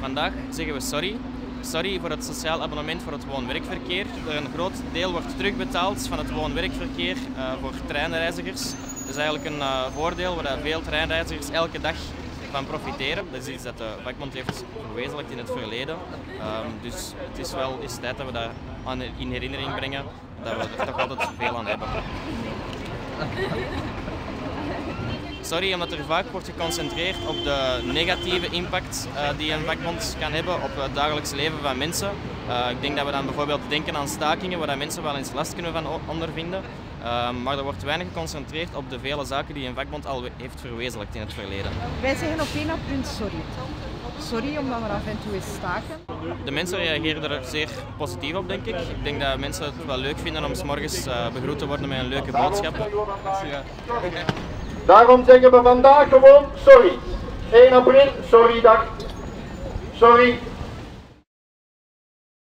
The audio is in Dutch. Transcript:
vandaag zeggen we sorry. Sorry voor het sociaal abonnement voor het woon-werkverkeer. Er een groot deel wordt terugbetaald van het woon-werkverkeer uh, voor treinreizigers. Dat is eigenlijk een uh, voordeel waar veel treinreizigers elke dag van profiteren. Dat is iets dat de vakbond heeft verwezenlijkt in het verleden. Um, dus het is wel eens tijd dat we dat aan, in herinnering brengen, dat we er toch altijd veel aan hebben. Sorry, omdat er vaak wordt geconcentreerd op de negatieve impact uh, die een vakbond kan hebben op het dagelijks leven van mensen. Uh, ik denk dat we dan bijvoorbeeld denken aan stakingen waar mensen wel eens last kunnen van ondervinden. Uh, maar er wordt weinig geconcentreerd op de vele zaken die een vakbond al heeft verwezenlijkt in het verleden. Wij zeggen op één punt sorry. Sorry omdat we af en toe eens staken. De mensen reageren er zeer positief op, denk ik. Ik denk dat mensen het wel leuk vinden om s morgens uh, begroet te worden met een leuke boodschap. Daarom zeggen we vandaag gewoon sorry. 1 april, sorry dag. Sorry.